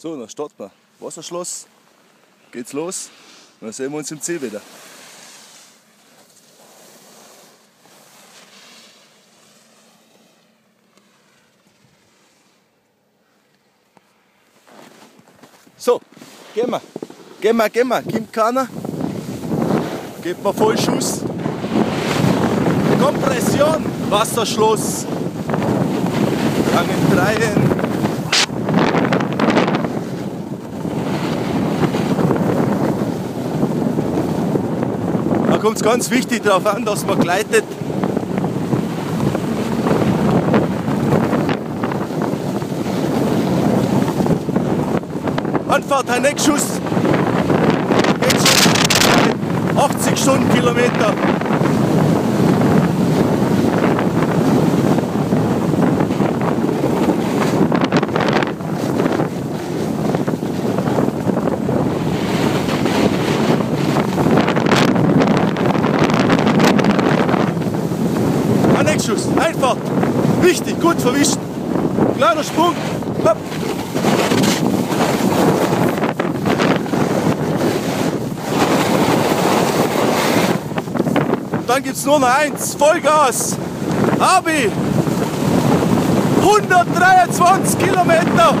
So, dann starten wir. Wasserschloss, geht's los. Dann sehen wir uns im Ziel wieder. So, gehen wir. Gehen wir, gehen wir. Kommt keiner. Gebt mir Vollschuss. Kompression, Wasserschloss. Langen Dreien. Da kommt es ganz wichtig darauf an, dass man gleitet. Anfahrt, ein Eckschuss. Schon 80 Stundenkilometer. Ein Eckschuss, Einfahrt. Wichtig, gut verwischen. Kleiner Sprung. Hopp. Dann gibt es nur noch eins, Vollgas. Abi. 123 Kilometer.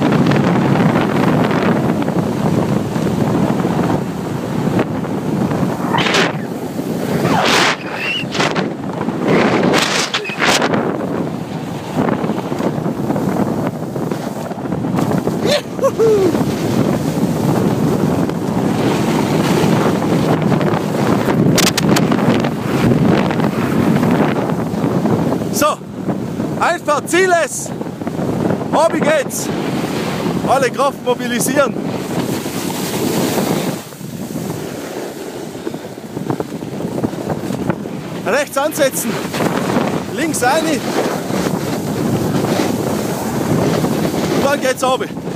So, einfach Ziel ist. Abi geht's. Alle Kraft mobilisieren. Rechts ansetzen. Links eine. Und dann geht's runter.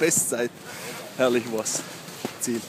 Bestzeit. Herrlich was. Ziel.